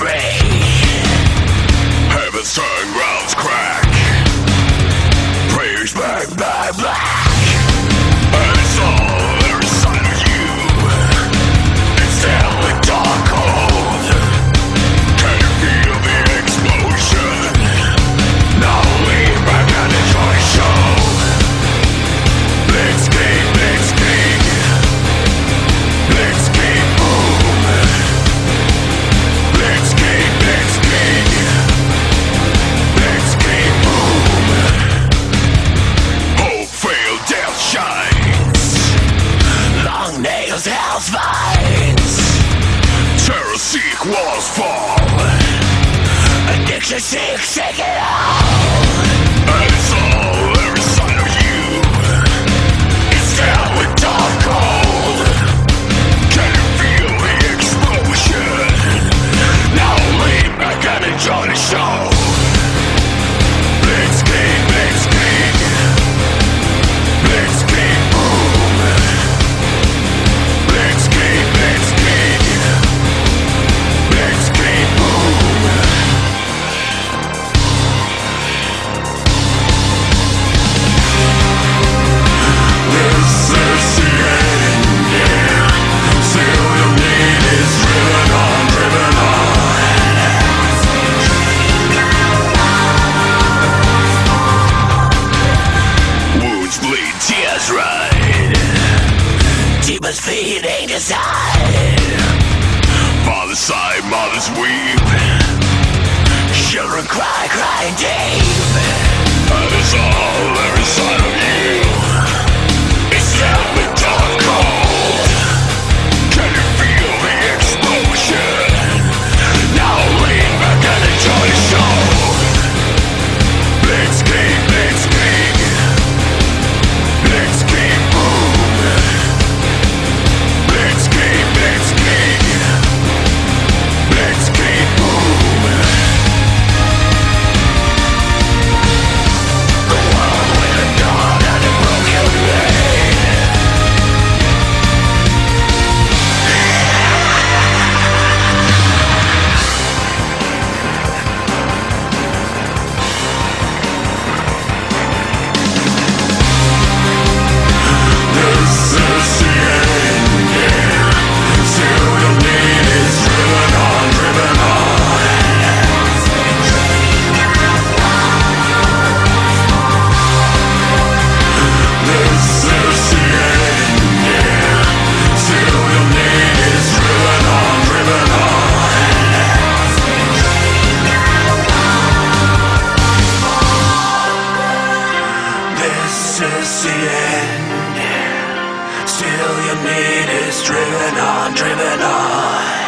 break. walls fall. Addiction seeks, shake it all. It's all. Deep as feed ain't aside. Father's sigh, mothers weep. Children cry, crying deep. That is all every side of you. till you need is driven on, driven on.